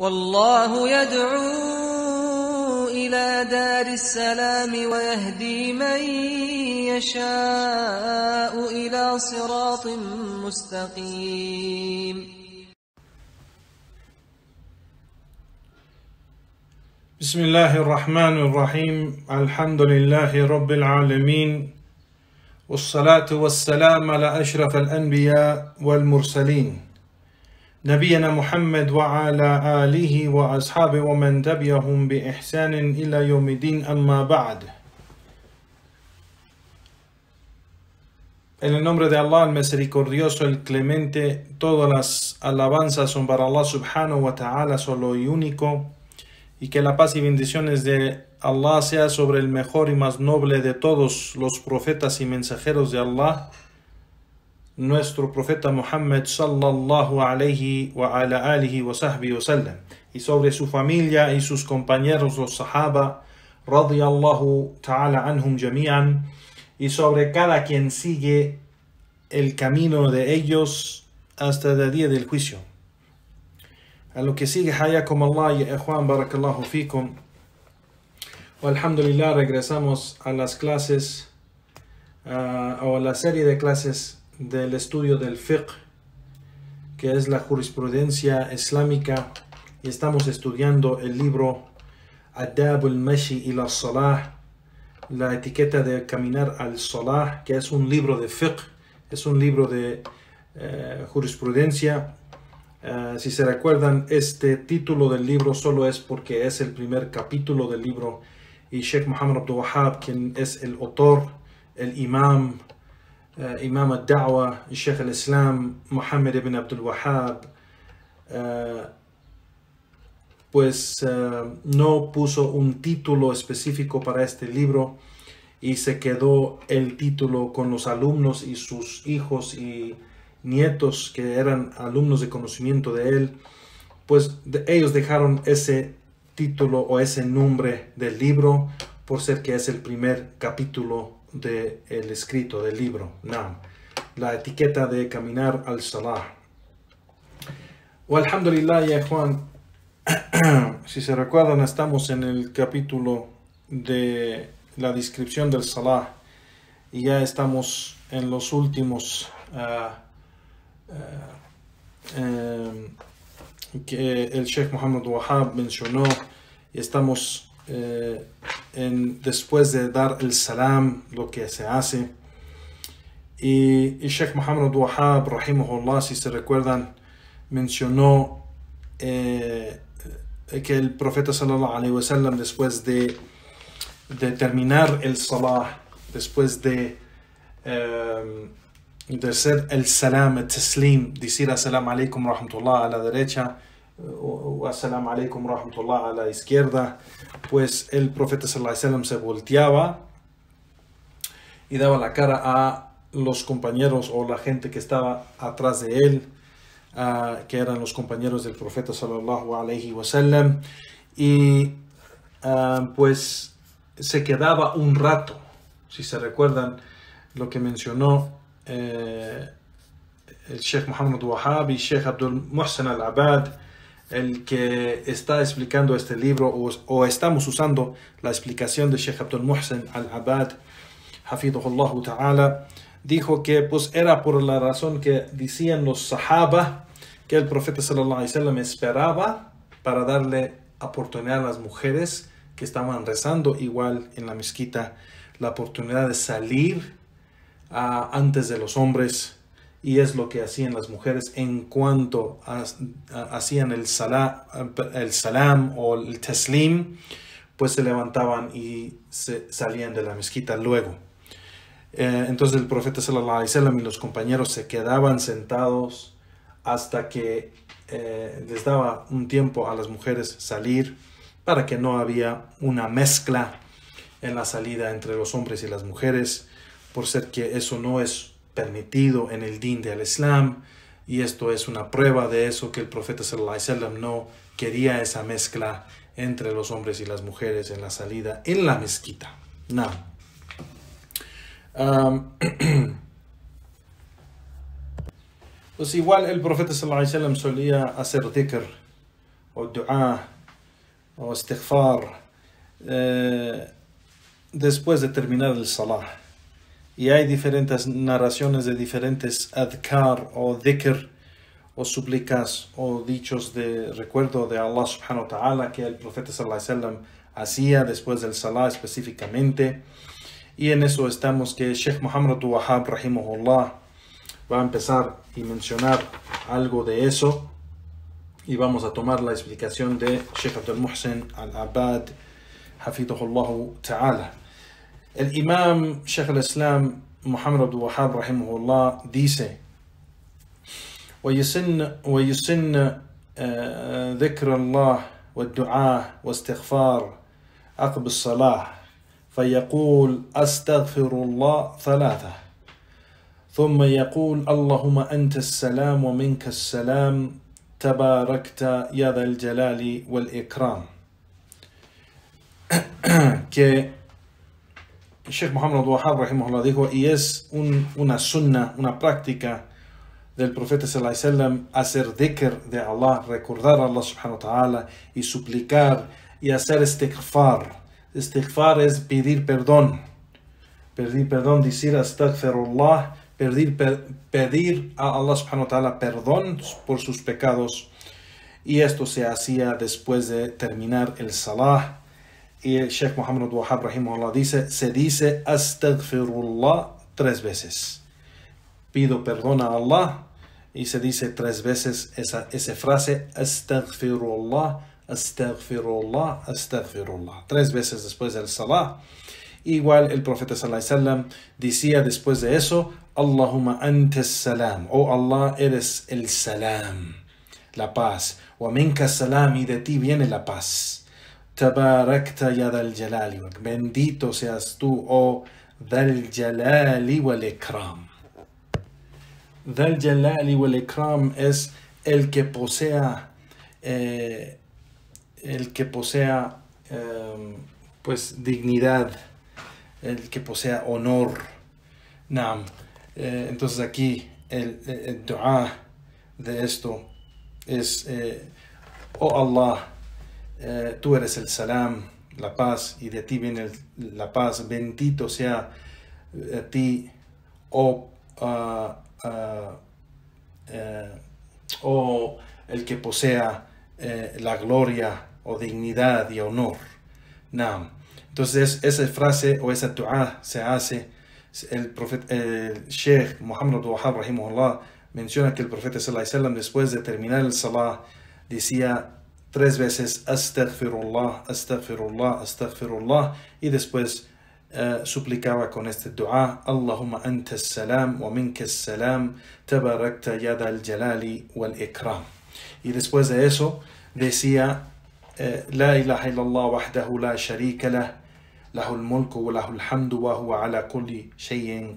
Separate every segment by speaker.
Speaker 1: والله يدعو إلى دار السلام ويهدي من يشاء إلى صراط مستقيم.
Speaker 2: بسم الله الرحمن الرحيم. الحمد لله رب العالمين. والصلاة والسلام على أشرف الأنبياء والمرسلين. نبينا محمد وعلى آله وأصحابه ومن تبعهم بإحسان إلى يوم الدين أما بعد En el nombre de Allah, el misericordioso, el clemente, todas las alabanzas son para Allah subhanahu wa ta'ala, solo y único, y que la paz y bendiciones de Allah sea sobre el mejor y más noble de todos los profetas y mensajeros de Allah, nuestro profeta Muhammad sallallahu alayhi wa ala alihi wa sahbihi wa sallam, y sobre su familia y sus compañeros los sahaba, radiyallahu ta'ala anhum jami'an, y sobre cada quien sigue el camino de ellos hasta el día del juicio. A lo que sigue, hayakum Allah y Juan barakallahu fikum. Alhamdulillah, regresamos a las clases o a la serie de clases del estudio del fiqh, que es la jurisprudencia islámica, y estamos estudiando el libro Adab al-Mashi ila Salah, la etiqueta de caminar al Salah, que es un libro de fiqh, es un libro de uh, jurisprudencia. Uh, si se recuerdan, este título del libro solo es porque es el primer capítulo del libro y Sheikh Muhammad Abdul Wahab, quien es el autor, el imam, al-da'wa, Sheikh al-Islam, Muhammad ibn Abdul Wahab, uh, pues no puso un título específico para este libro y se quedó el título con los alumnos y sus hijos y nietos que eran alumnos de conocimiento de él, pues de, ellos dejaron ese título o ese nombre del libro por ser que es el primer capítulo del el escrito del libro. Nam, la etiqueta de caminar al Salah. O alhamdulillah, ya Juan, si se recuerdan, estamos en el capítulo de la descripción del Salah y ya estamos en los últimos uh, uh, que el Sheikh Muhammad Wahab mencionó y estamos uh, en, después de dar el salam lo que se hace. Y el Sheikh Muhammad Wahab rahimahullah si se recuerdan mencionó eh, que el profeta sallallahu alaihi wasallam después de, de terminar el salah después de um, de hacer el salam, el taslim, decir assalamu alaikum rahmatullah a la derecha o assalamu alaikum rahmatullah a la izquierda, pues el profeta sallallahu se volteaba y daba la cara a los compañeros o la gente que estaba atrás de él, que eran los compañeros del profeta sallallahu alaihi wasallam, y pues se quedaba un rato, si se recuerdan lo que mencionó eh, el Sheikh Muhammad Wahhab y Sheikh Abdul Muhsin al-Abad, el que está explicando este libro, o, estamos usando la explicación de Sheikh Abdul Muhsin al-Abad, Hafidullah Ta'ala, dijo que pues era por la razón que decían los sahaba que el profeta sallallahu alaihi wasallam esperaba para darle oportunidad a las mujeres que estaban rezando igual en la mezquita la oportunidad de salir uh, antes de los hombres y es lo que hacían las mujeres en cuanto hacían el, sala, el salam o el taslim, pues se levantaban y salían de la mezquita luego. Eh, entonces el profeta sallallahu alaihi wasallam y los compañeros se quedaban sentados hasta que eh, les daba un tiempo a las mujeres salir para que no había una mezcla en la salida entre los hombres y las mujeres, por ser que eso no es permitido en el din del Islam, y esto es una prueba de eso que el profeta sallallahu alaihi wasallam no quería esa mezcla entre los hombres y las mujeres en la salida en la mezquita. No. Um, pues igual el profeta sallallahu alaihi wasallam solía hacer dhikr o dua o istighfar eh, después de terminar el salah. Y hay diferentes narraciones de diferentes adkar o dhikr o súplicas o dichos de recuerdo de Allah subhanahu wa ta'ala que el profeta sallallahu alaihi wasallam hacía después del salah específicamente. Y en eso estamos que Sheikh Muhammad Wahab rahimahullah va a empezar y mencionar algo de eso y vamos a tomar la explicación de Sheikh Abdul Muhsin al-Abad hafidhullah ta'ala. El imam Sheikh al-Islam Muhammad Abdul Wahab rahimahullah dice ويسن ويسن ذكر الله والدعاء واستغفار عقب الصلاة فيقول أستغفر الله ثلاثة. ثم يقول اللهم أنت السلام ومنك السلام تباركت يا ذا الجلال والإكرام. Sheikh Muhammad Wahab dijo y es un, una sunna, una práctica del profeta sallallahu hacer dhikr de Allah, recordar a Allah subhanahu wa ta'ala y suplicar y hacer istighfar. Istighfar es pedir perdón. Pedir perdón, decir astaghfirullah, pedir, pedir a Allah subhanahu wa ta'ala perdón por sus pecados. Y esto se hacía después de terminar el salah. Y el Sheikh Muhammad Wahab rahimahullah dice, se dice astaghfirullah tres veces. Pido perdón a Allah y se dice tres veces esa, esa frase astaghfirullah, astaghfirullah, astaghfirullah. Tres veces después del salah. Igual el profeta wasallam decía después de eso, Allahumma antes salam, oh Allah eres el salam, la paz. Minka salam y de ti viene la paz. Ya dal jalali, bendito seas tú, oh dal jalali wal ikram. Dal jalali es el que posea eh, el que posea eh, pues dignidad, el que posea honor. Nam. Eh, entonces aquí el, el, dua de esto es, eh, oh Allah, eh, tú eres el salam, la paz, y de ti viene la paz, bendito sea a ti, oh, uh, uh, oh el que posea la gloria o dignidad y honor. Nam. Entonces esa frase o esa dua se hace, el, profeta, el Sheikh Muhammad Wahab menciona que el profeta sallallahu alaihi wasallam después de terminar el salah decía tres veces astaghfirullah, astaghfirullah, astaghfirullah y después eh, suplicaba con este dua Allahumma anta salam wa minka salam tabarakta yada al jalali wal ikram y después de eso decía لا إله إلا الله وحده لا شريك له له الملك وله الحمد وهو على كل شيء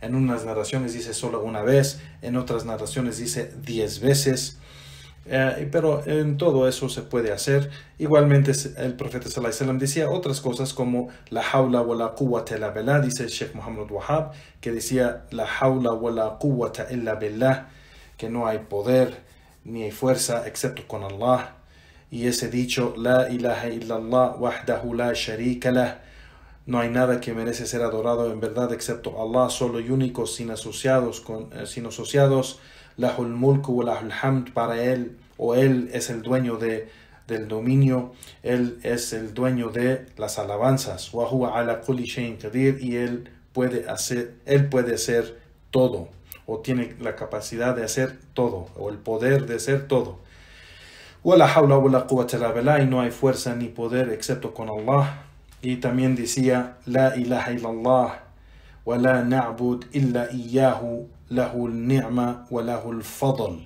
Speaker 2: En unas narraciones dice solo una vez, en otras narraciones dice diez veces. Eh, pero en todo eso se puede hacer. Igualmente el profeta wasallam decía otras cosas como la haula wa la quwwata illa billah, dice Sheikh Muhammad Wahab, que decía la haula wa la quwwata illa billah, que no hay poder ni hay fuerza excepto con Allah. Y ese dicho, La ilaha illallah wahdahu la sharika lah, no hay nada que merece ser adorado en verdad excepto Allah, solo y único, sin asociados, con, eh, sin asociados, lahul mulku wa lahul hamd, para él, o él es el dueño de, del dominio, él es el dueño de las alabanzas, y él puede hacer, él puede hacer todo, o tiene la capacidad de hacer todo, o el poder de hacer todo. Y no hay fuerza ni poder excepto con Allah. Y también decía, La ilaha illallah, wa la na'bud illa iyyahu, lahu al-ni'ma wa al-fadl,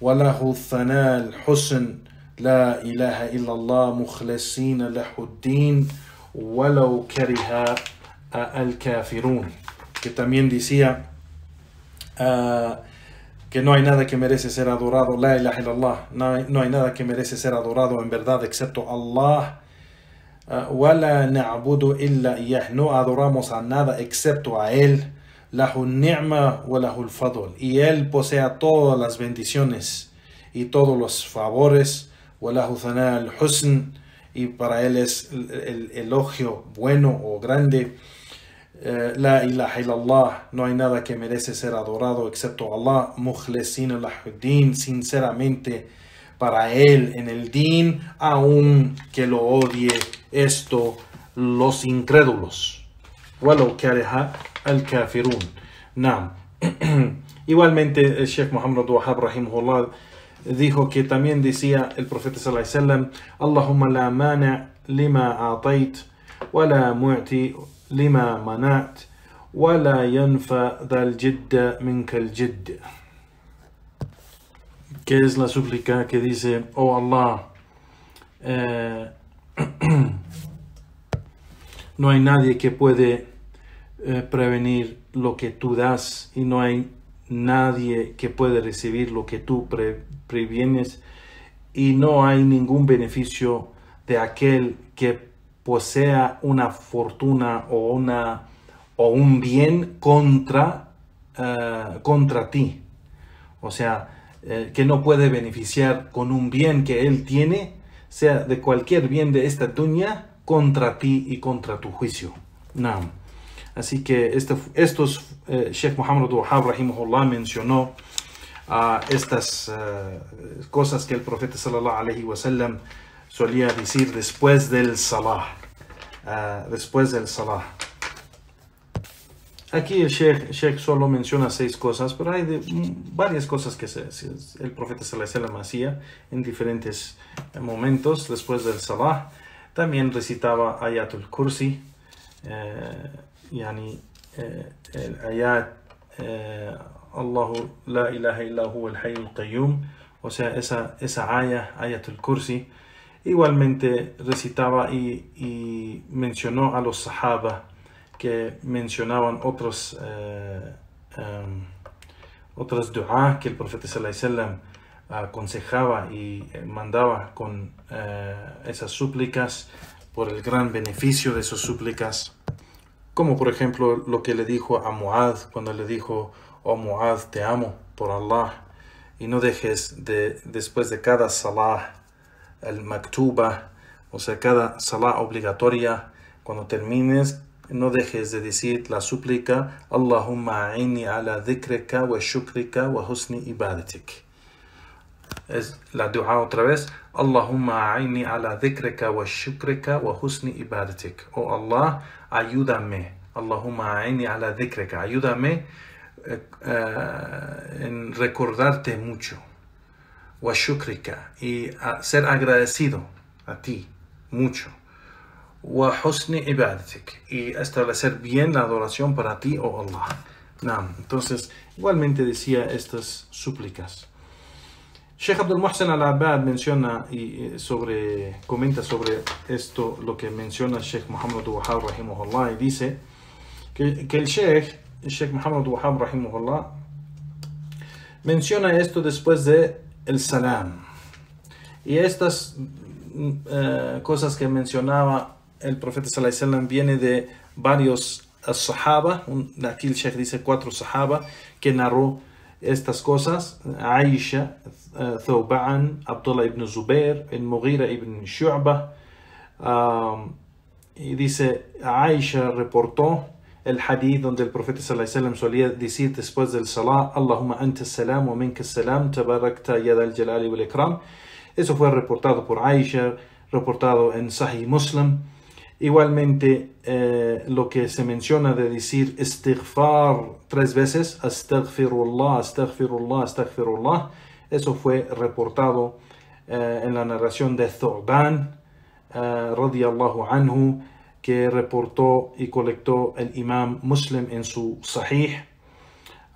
Speaker 2: wa lahu al-thana al-husn, la ilaha illallah mukhlasina lahu ad-din, walau kariha al-kafirun. Que también decía, uh, que no hay nada que merece ser adorado, la ilaha illallah, no hay, no hay nada que merece ser adorado en verdad excepto Allah. Wala na'budu illa iyah, no adoramos a nada excepto a Él. y él posea todas las bendiciones y todos los favores y para él es el elogio bueno o grande. Eh, la ilaha illallah no hay nada que merece ser adorado excepto Allah mukhlisin sinceramente para él en el din aun que lo odie esto los incrédulos. ولو كره الكافرون نعم Igualmente el Sheikh Muhammad Wahab rahimahullah dijo que también decía el profeta sallallahu alaihi wasallam Allahumma la mani' lima atayt wa la mu'ti lima mana'at wa la yanfa dal jidd minka al jidd que es la súplica que dice oh Allah eh, no hay nadie que puede eh, prevenir lo que tú das y no hay nadie que puede recibir lo que tú previenes y no hay ningún beneficio de aquel que posea una fortuna o, una, o un bien contra, eh, contra ti. O sea, eh, que no puede beneficiar con un bien que él tiene, sea de cualquier bien de esta dunya, contra ti y contra tu juicio. No. Así que estos, eh, Sheikh Muhammad Wahab rahimahullah mencionó a estas eh, cosas que el profeta sallallahu alaihi wasallam solía decir después del salah. Eh, después del salah. Aquí el sheikh, solo menciona seis cosas, pero hay mm, varias cosas que el profeta sallallahu alaihi wasallam hacía en diferentes momentos después del salah. También recitaba Ayatul Kursi. يعني الآيات الله لا إله إلا هو الحي القيوم o sea, esa, esa aya, Ayatul Kursi, igualmente recitaba y, y, mencionó a los Sahaba que mencionaban otros, eh, um, otras dua que el profeta sallam aconsejaba y mandaba con eh, esas súplicas por el gran beneficio de sus súplicas como por ejemplo lo que le dijo a Muad cuando le dijo, oh Muad, te amo por Allah, y no dejes de, después de cada salah, el maktuba, o sea, cada salah obligatoria, cuando termines, no dejes de decir la súplica, Allahumma a'ini ala dhikrika wa shukrika wa husni ibadatik. Es la dua otra vez, Allahumma a'ini ala dhikrika wa shukrika wa husni ibadatik. Oh Allah, ayúdame. Allahumma a'ini ala dhikrika. Ayúdame eh, en recordarte mucho. Wa shukrika. Y a ser agradecido a ti mucho. Wa husni ibadatik. Y establecer bien la adoración para ti, oh Allah. Entonces, igualmente decía estas súplicas. Sheikh Abdul Muhsin al-Abad menciona y sobre, comenta sobre esto lo que menciona Sheikh Muhammad Wahab rahimahullah y dice que, que el Sheikh, el Sheikh Muhammad Wahab rahimahullah menciona esto después de el salam. Y estas uh, cosas que mencionaba el profeta sallallahu viene de varios sahaba, aquí el Sheikh dice cuatro sahaba que narró estas cosas, Aisha, Ibn Zubair, el Mughira ibn Shu'bah, um, y dice, Aisha reportó el hadith donde el profeta sallallahu alaihi wasallam solía decir después del salah, Allahumma anta salam wa minka salam, tabarakta yad al jalali wal ikram. Eso fue reportado por Aisha, reportado en Sahih Muslim. Igualmente, eh, lo que se menciona de decir istighfar tres veces, astaghfirullah, astaghfirullah, astaghfirullah, eso fue reportado eh, en la narración de Thu'ban, eh, anhu, que reportó y colectó el imam Muslim en su Sahih.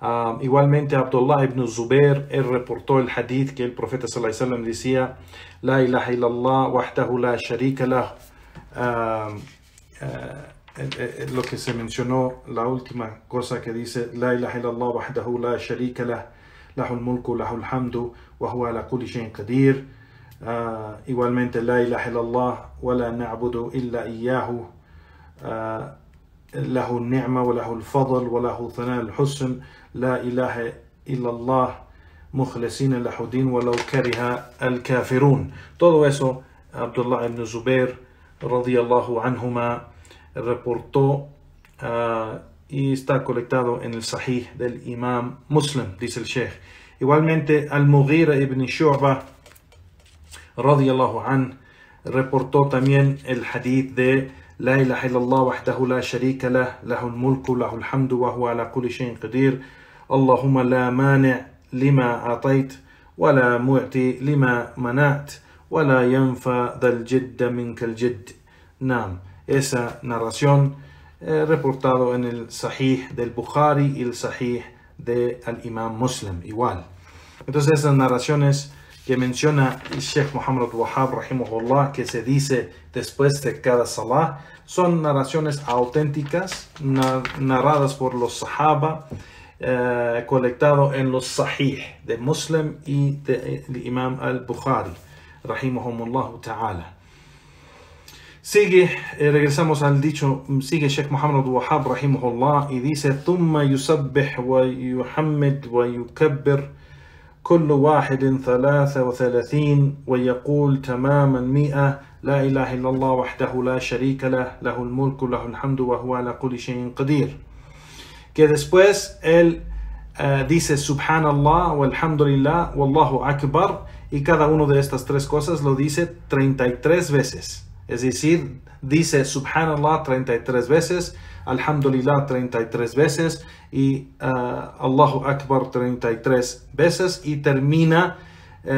Speaker 2: Ah, igualmente Abdullah ibn Zubair, él reportó el hadith que el profeta sallallahu decía, La ilaha illallah wahdahu la sharika lah. Uh, uh, lo que se mencionó, la última cosa que dice, La ilaha illallah wahdahu la sharika lah, له الملك له الحمد وهو على كل شيء قدير. آه igualmente لا إله إلا الله ولا نعبد إلا إياه. آه له النعمة وله الفضل وله ثناء الحسن. لا إله إلا الله. مخلصين له الدين ولو كره الكافرون. Todo eso الله بن زبير رضي الله عنهما reportó آه، y está colectado en el Sahih del Imam Muslim, dice el Sheikh. Igualmente, Al-Mughira ibn Shu'ba, radiallahu an, reportó también el hadith de La ilaha illallah wahdahu la sharika la, lah, lahul mulku, lahul hamdu, wa huwa ala kuli shayin qadir. Allahumma la mani' lima atayt, wa la mu'ti lima manat, wa la yanfa dal jidda minka al jidd. Nam. Esa narración eh, reportado en el Sahih del Bukhari y el Sahih del de Imam Muslim igual. Entonces esas narraciones que menciona el Sheikh Muhammad Wahab rahimahullah que se dice después de cada salah son narraciones auténticas narradas por los sahaba eh, colectado en los sahih de Muslim y de, de Imam al-Bukhari rahimahumullah ta'ala Sigue, eh, regresamos al dicho, sigue Sheikh Muhammad Wahab rahimahullah y dice ثم يسبح ويحمد ويكبر كل واحد ثلاثة وثلاثين ويقول تماما مئة لا إله إلا الله وحده لا شريك له له الملك له الحمد وهو على كل شيء قدير que después él uh, dice subhanallah walhamdulillah wallahu akbar y cada uno de estas tres cosas lo dice 33 veces es decir dice subhanallah 33 veces Alhamdulillah 33 veces y uh, Allahu Akbar 33 veces y termina uh,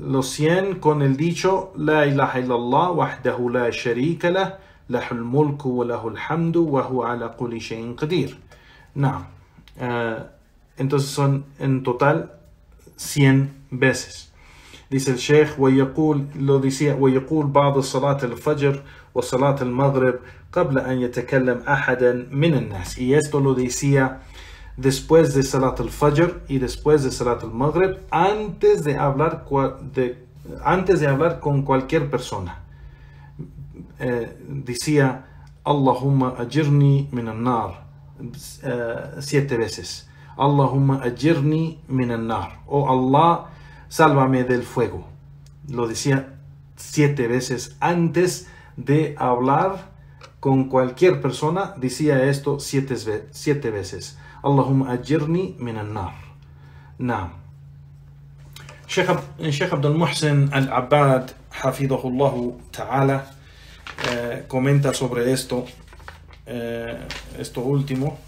Speaker 2: los 100 con el dicho La ilaha illallah wahdahu la sharika lah lahul mulku wa lahul hamdu wa huwa ala kulli shay'in qadir. Naam. Uh, entonces son en total 100 veces. Dice el Sheikh, ويقول, lo decía, ويقول بعض صلاة الفجر وصلاة المغرب قبل أن يتكلم أحدا من الناس. Y esto lo decía después de Salat al-Fajr y después de Salat al-Maghrib, antes de hablar, de, antes de hablar con cualquier persona. Eh, decía, Allahumma ajirni min al-nar, eh, siete veces. Allahumma ajirni min al-nar. O Allah, sálvame del fuego. Lo decía siete veces antes de hablar con cualquier persona, decía esto siete, siete veces. Allahumma ajirni min al-nar. Naam. Sheikh Abdul Muhsin al-Abbad, hafidahullah ta'ala, eh, comenta sobre esto, eh, esto último,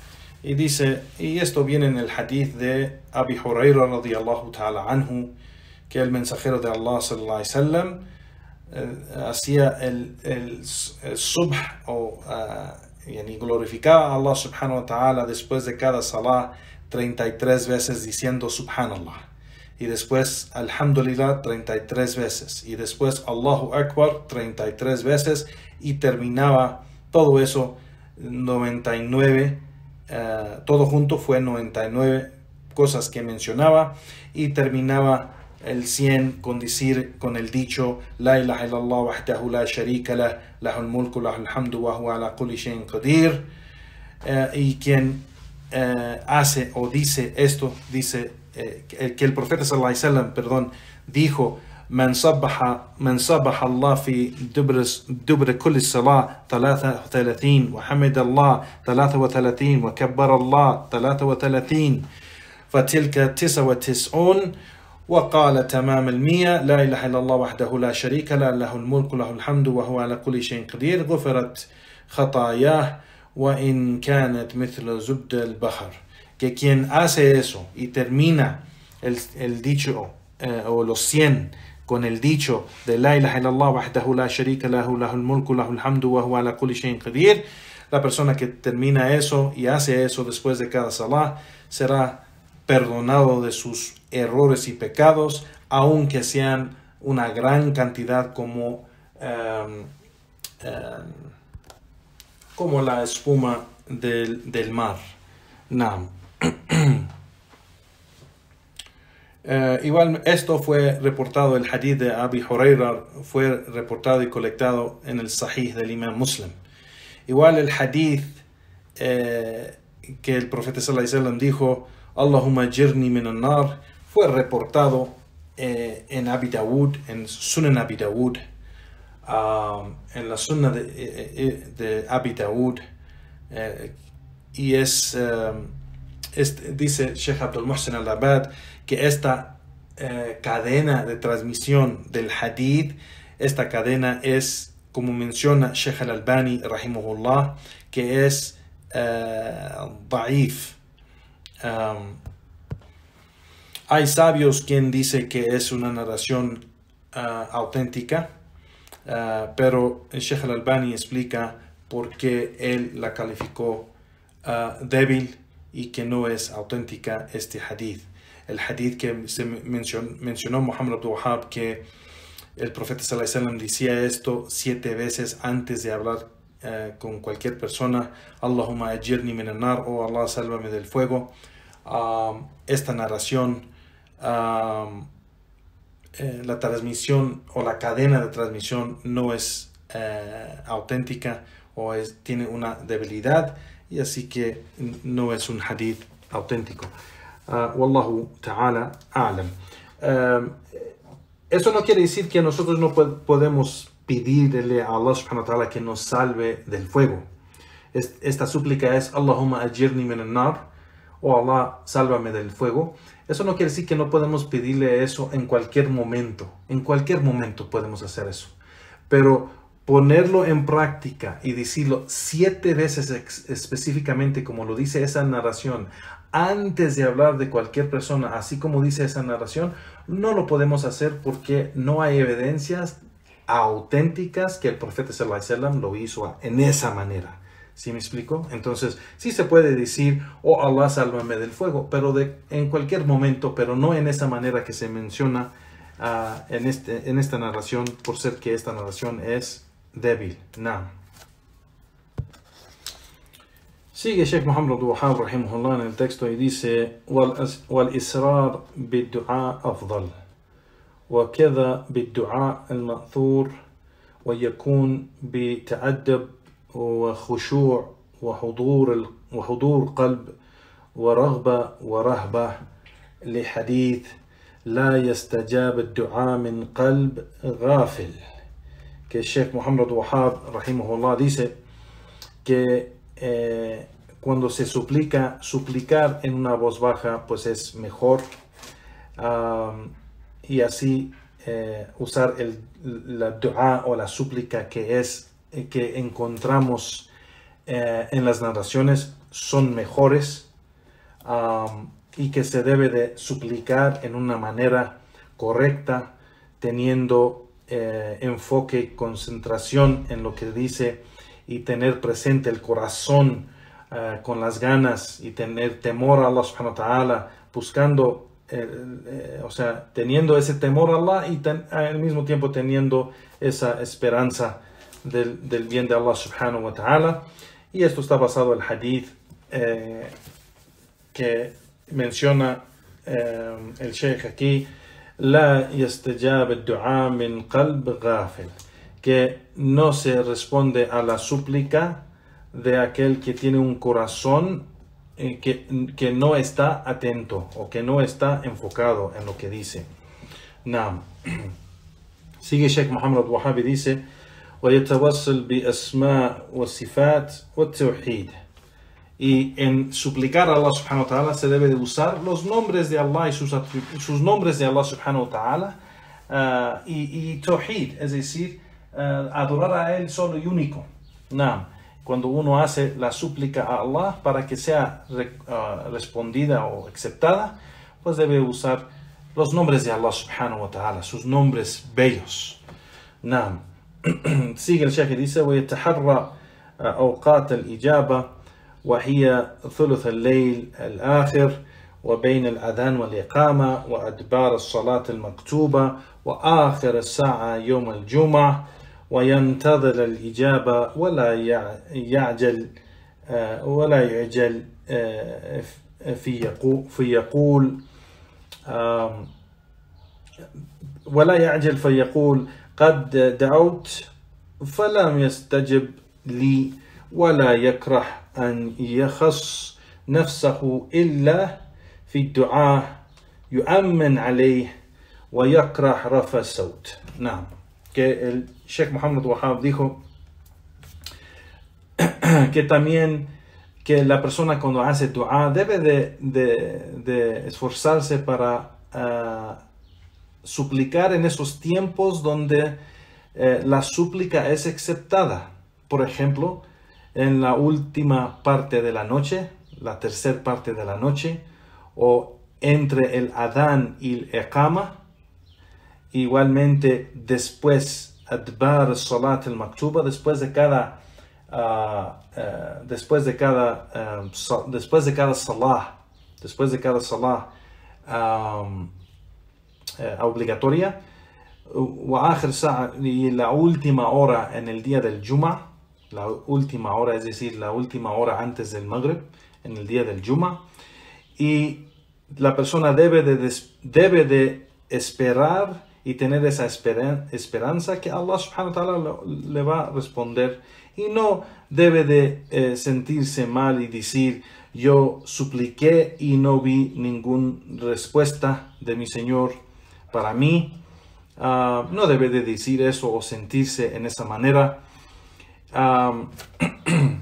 Speaker 2: y dice, y esto viene en el hadith de Abi Huraira radiyallahu ta'ala anhu, que el mensajero de Allah sallallahu alaihi wasallam eh, hacía el, el, subh o uh, yani glorificaba a Allah subhanahu wa ta'ala después de cada salah 33 veces diciendo subhanallah. Y después alhamdulillah 33 veces. Y después Allahu Akbar 33 veces. Y terminaba todo eso 99 uh, todo junto fue 99 cosas que mencionaba y terminaba el 100 con decir con el dicho La ilaha illallah wahdahu la sharika lah lahul mulku lahul wa huwa ala kulli shay'in qadir. Uh, y quien uh, hace o dice esto dice que el profeta sallallahu alaihi wasallam perdón dijo من صبح من صبح الله في دبر دبر كل صلاة 33 وحمد الله 33 وكبر الله 33 فتلك 99 وقال تمام المية لا إله إلا الله وحده لا شريك له له الملك له الحمد وهو على كل شيء قدير. غفرت خطاياه وإن كانت مثل زبد البحر. Que quien hace eso y termina el, el dicho eh, o los 100 con el dicho de la ilaha illallah la sharika hamdu wa huwa kulli shay'in qadir la persona que termina eso y hace eso después de cada salah será perdonado de sus errores y pecados, aunque sean una gran cantidad como, um, um, como la espuma del, del mar. Nam. Uh, igual esto fue reportado, el hadith de Abi Huraira fue reportado y colectado en el Sahih del Imam Muslim. Igual el hadith uh, que el profeta sallallahu alaihi dijo, Allahumma jirni min al-nar, fue reportado eh, en Abi Dawud, en Sunan Abi Dawud, um, en la Sunna de, eh, eh, de Abi Dawud, eh, y es, um, este- dice Sheikh Abdul Muhsin al-Abad que esta eh, cadena de transmisión del hadith, esta cadena es, como menciona Sheikh al-Albani, rahimahullah, que es eh, da'if. Um, hay sabios quien dice que es una narración ah, auténtica, pero Sheikh al-Albani explica por qué él la calificó débil y que no es auténtica este hadith. El hadith que se mencionó, mencionó Muhammad Abdul Wahhab que el profeta sallallahu decía esto siete veces antes de hablar eh, con cualquier persona. Allahumma ajirni min nar o Allah sálvame del fuego. Um, esta narración, um, eh, la transmisión o la cadena de transmisión no es eh, auténtica o es, tiene una debilidad y así que no es un hadith auténtico. Ta'ala a'lam. Um, eso no quiere decir que nosotros no po- podemos pedirle a Allah subhanahu wa ta'ala que nos salve del fuego. Es- Esta súplica es Allahumma ajirni min nar o Allah sálvame del fuego. Eso no quiere decir que no podemos pedirle eso en cualquier momento. En cualquier momento podemos hacer eso. Pero ponerlo en práctica y decirlo siete veces específicamente como lo dice esa narración antes de hablar de cualquier persona, así como dice esa narración, no lo podemos hacer porque no hay evidencias auténticas que el profeta lo hizo en esa manera. ¿Sí me explico? Entonces, sí se puede decir, oh Allah, sálvame del fuego, pero de, en cualquier momento, pero no en esa manera que se menciona ah, este, en esta narración, por ser que esta narración es débil. No. Muhammad Abdul Wahhab rahimahullah en el texto y dice "وَالأس- والإسرار بالدعاء أفضل وكذا بالدعاء المأثور ويكون بتأدب وخشوع وحضور وحضور قلب ورغبة ورهبة لحديث لا يستجاب الدعاء من قلب غافل. Sheikh Muhammad Wahab, rahimahullah, dice que eh, cuando se suplica, suplicar en una voz baja, pues es mejor. Y así eh, usar el, la dua o la súplica que es eh, que encontramos en las narraciones son mejores y que se debe de suplicar en una manera correcta teniendo enfoque y concentración en lo que dice y tener presente el corazón eh, con las ganas y tener temor a Allah subhanahu wa ta'ala, buscando, eh, eh, o sea, teniendo ese temor a Allah y ten, al mismo tiempo teniendo esa esperanza del, del bien de Allah subhanahu wa ta'ala. Y esto está basado en el hadith eh, que menciona el sheikh aquí, la yastajab du'a min qalb ghafil que no se responde a la súplica de aquel que tiene un corazón eh, que, que no está atento o que no está enfocado en lo que dice. Naam. Sigue Sheikh Muhammad Wahhab y dice ويتوصل بأسماء والصفات والتوحيد y en suplicar a Allah subhanahu wa ta'ala se debe de usar los nombres de Allah y sus, atribu- sus nombres de Allah subhanahu wa ta'ala ah, y, y tawhid, es decir, ah, adorar a Él solo y único. Naam. Cuando uno hace la súplica a Allah para que sea re- ah, respondida o aceptada, pues debe usar los nombres de Allah subhanahu wa ta'ala, sus nombres bellos. نعم سيق الشيخ يديسة ويتحرى أوقات الإجابة وهي ثلث الليل الآخر وبين الأذان والإقامة وأدبار الصلاة المكتوبة وآخر الساعة يوم الجمعة وينتظر الإجابة ولا يع- يعجل آه، ولا يعجل آه، في يقول, في يقول ولا يعجل فيقول قد دعوت فلم يستجب لي ولا يكره أن يخص نفسه إلا في الدعاء يؤمن عليه ويكره رفع الصوت. نعم. Sheikh Muhammad Wahab dijo que también que la persona cuando hace dua debe de, de, de esforzarse para uh, suplicar en esos tiempos donde eh, la súplica es aceptada. Por ejemplo, en la última parte de la noche, la tercera parte de la noche, o entre el Adán y el Eqama, igualmente después Adbar Salat el Maktuba, después de cada uh, uh, después de cada um, so, después de cada salah, después de cada salah um, uh, obligatoria, y la última hora en el día del Juma, la última hora, es decir, la última hora antes del Maghrib, en el día del Juma, y la persona debe de, debe de esperar y tener esa esperanza que Allah subhanahu wa ta'ala le va a responder y no debe de eh, sentirse mal y decir yo supliqué y no vi ninguna respuesta de mi Señor para mí. Uh, no debe de decir eso o sentirse en esa manera. Um,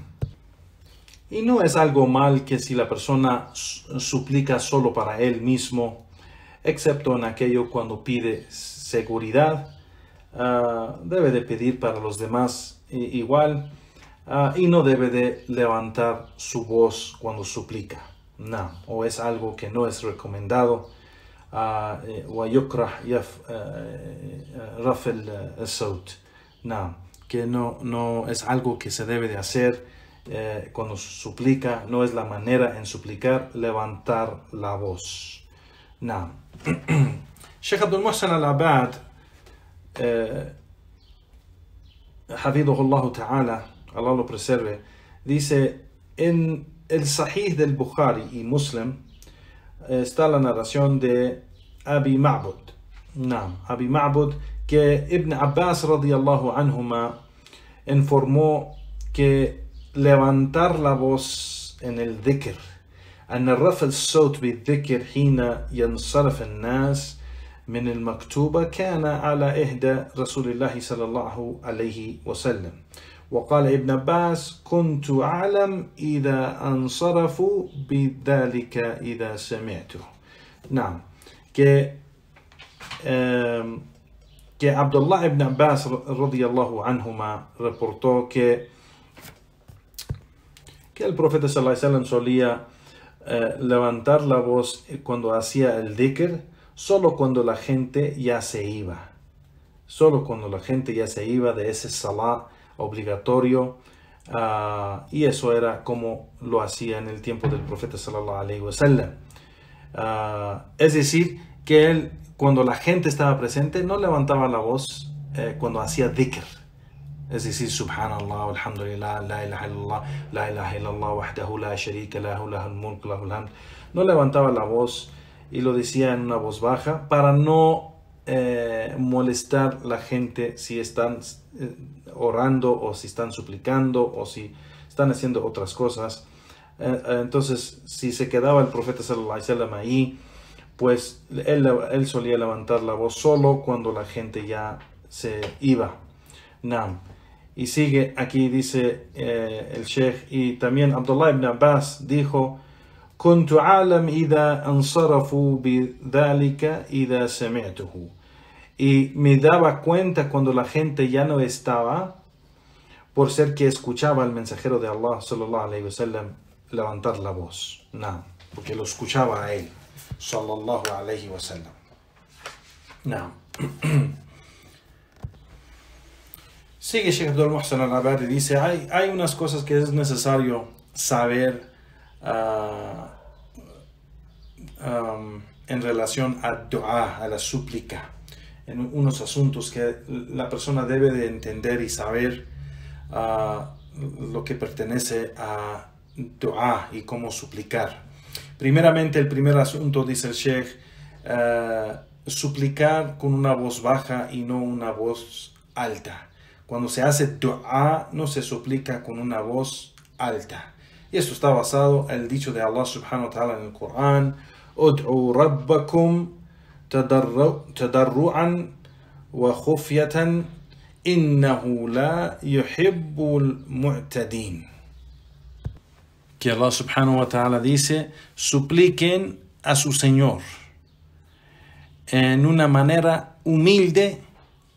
Speaker 2: y no es algo mal que si la persona suplica solo para él mismo, excepto en aquello cuando pide seguridad, ah, debe de pedir para los demás igual ah, y no debe de levantar su voz cuando suplica. No, o es algo que no es recomendado. Ah, eh, eh, eh, no, que no, no es algo que se debe de hacer cuando suplica, no es la manera en suplicar levantar la voz. No. Sheikh Abdul Muhsin al-Abad حفظه Ta'ala, Allah lo preserve, dice en el Sahih del Bukhari y Muslim está la narración de Abi Ma'bud. Naam, Abi Ma'bud, que Ibn Abbas radiallahu anhuma informó que levantar la voz en el dhikr أن رفع الصوت بالذكر حين ينصرف الناس من المكتوبة كان على إحدى رسول الله صلى الله عليه وسلم وقال ابن عباس كنت أعلم إذا انصرفوا بذلك إذا سمعته نعم que, eh, que Abdullah ibn Abbas radiallahu anhuma reportó que, que el profeta sallallahu alaihi wasallam solía eh, levantar la voz cuando hacía el dhikr solo cuando la gente ya se iba. Solo cuando la gente ya se iba de ese salah obligatorio uh, y eso era como lo hacía en el tiempo del profeta sallallahu alaihi wasallam uh, es decir que él cuando la gente estaba presente no levantaba la voz eh, cuando hacía dhikr. Es decir subhanallah alhamdulillah la ilaha illallah la ilaha illallah wahdahu la sharika lahu lahul mulk lahul no levantaba la voz y lo decía en una voz baja para no eh, molestar la gente si están eh, orando o si están suplicando o si están haciendo otras cosas. Eh, entonces, si se quedaba el profeta sallallahu ahí, pues él, él, solía levantar la voz solo cuando la gente ya se iba. Nam. Y sigue aquí, dice el Sheikh, y también Abdullah ibn Abbas dijo, كنت عالم إذا انصرفوا بذلك إذا سمعته y me daba cuenta cuando la gente ya no estaba por ser que escuchaba al mensajero de Allah sallallahu alaihi wasallam levantar la voz. No, porque lo escuchaba a él sallallahu alaihi wasallam. No. Sigue Sheikh Abdul Muhsin al-Abadi dice, hay, hay unas cosas que es necesario saber en relación a dua, a la súplica en unos asuntos que la persona debe de entender y saber lo que pertenece a dua y cómo suplicar. Primeramente, el primer asunto, dice el Sheikh, uh, suplicar con una voz baja y no una voz alta. Cuando se hace dua, no se suplica con una voz alta. Y esto está basado en el dicho de Allah subhanahu wa ta'ala en el Corán. Ud'u rabbakum tadarru'an wa khufyatan innahu la yuhibbul mu'tadin. Que Allah subhanahu wa ta'ala dice, supliquen a su Señor en una manera humilde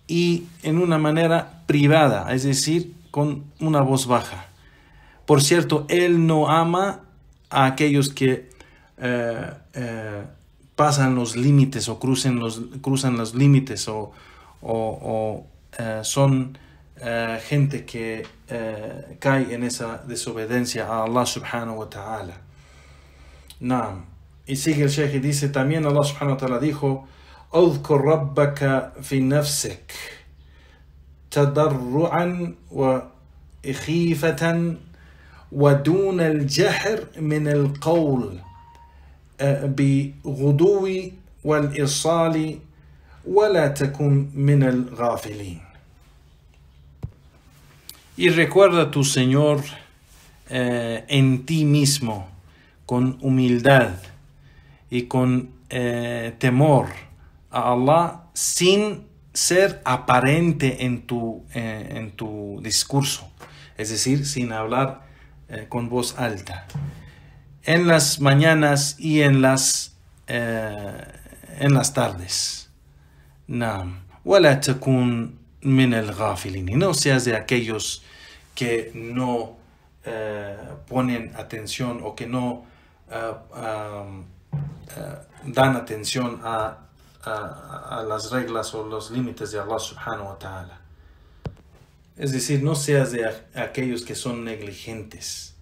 Speaker 2: y en una manera privada, es decir, con una voz baja. Por cierto, Él no ama a aquellos que eh, eh, pasan los límites o cruzan los, cruzan los límites o, o- o, eh, son eh, gente que eh, cae en esa desobediencia a Allah subhanahu wa ta'ala. Naam. Y sigue el Sheikh y dice también Allah subhanahu wa ta'ala dijo اذكر ربك في نفسك تضرعا وخيفة ودون الجهر من القول آه، بغدو والإصال ولا تكن من الغافلين Y recuerda a tu Señor eh, en ti mismo, con humildad y con eh, temor a Allah, sin ser aparente en tu, eh, en tu discurso, es decir, sin hablar eh, con voz alta. En las mañanas y en las, eh, en las tardes. No seas de aquellos que no eh, ponen atención o que no eh, dan atención a, a, las reglas o los límites de Allah subhanahu wa ta'ala. Es decir, no seas de aquellos que son negligentes.